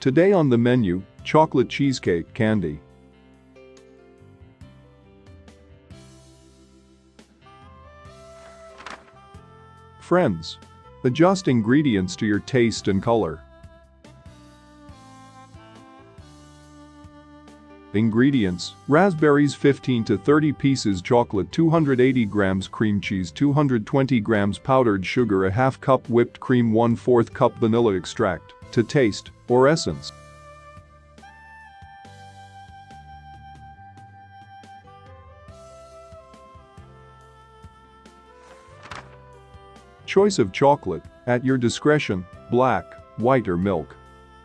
Today on the menu, chocolate cheesecake candy. Friends. Adjust ingredients to your taste and color. Ingredients, raspberries 15 to 30 pieces chocolate 280 grams cream cheese 220 grams powdered sugar a half cup whipped cream 1 4th cup vanilla extract, to taste, or essence. Choice of chocolate, at your discretion, black, white or milk.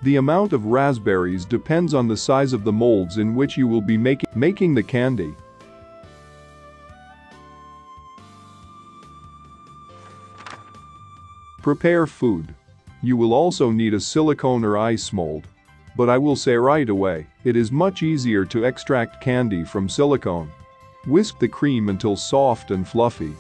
The amount of raspberries depends on the size of the molds in which you will be making, making the candy. Prepare food. You will also need a silicone or ice mold. But I will say right away, it is much easier to extract candy from silicone. Whisk the cream until soft and fluffy.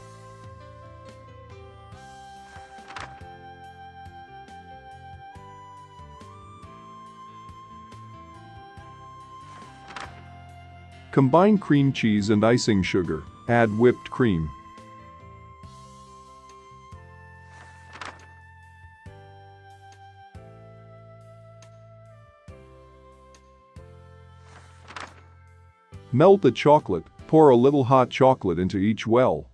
Combine cream cheese and icing sugar, add whipped cream. Melt the chocolate, pour a little hot chocolate into each well.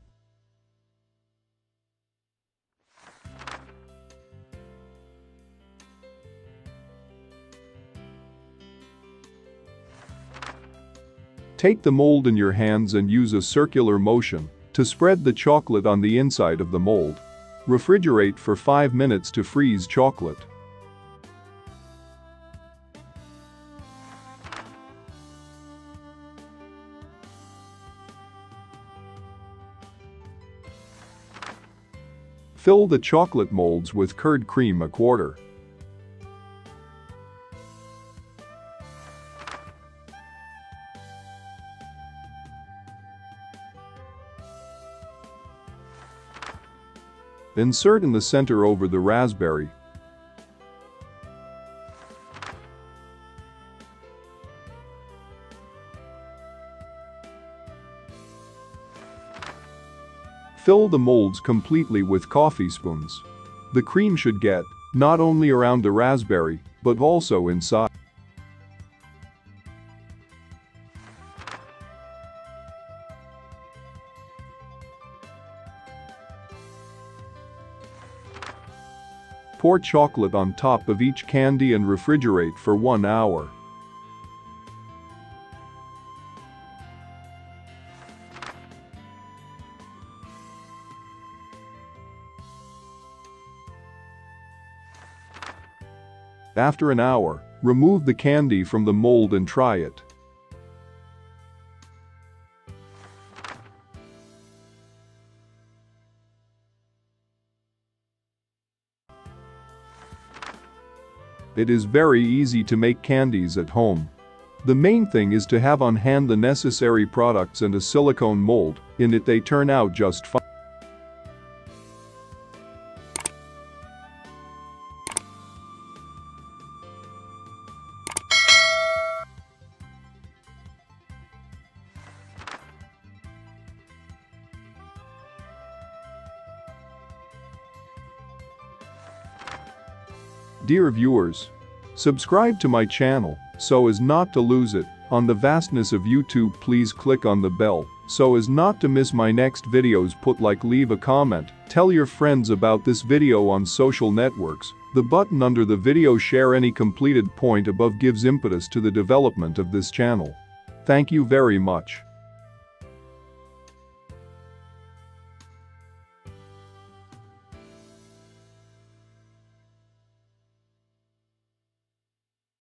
Take the mold in your hands and use a circular motion to spread the chocolate on the inside of the mold. Refrigerate for 5 minutes to freeze chocolate. Fill the chocolate molds with curd cream a quarter. Insert in the center over the raspberry. Fill the molds completely with coffee spoons. The cream should get not only around the raspberry, but also inside. Pour chocolate on top of each candy and refrigerate for 1 hour. After an hour, remove the candy from the mold and try it. It is very easy to make candies at home. The main thing is to have on hand the necessary products and a silicone mold, in it they turn out just fine. Dear viewers, subscribe to my channel so as not to lose it. On the vastness of YouTube please click on the bell so as not to miss my next videos put like leave a comment, tell your friends about this video on social networks, the button under the video share any completed point above gives impetus to the development of this channel. Thank you very much.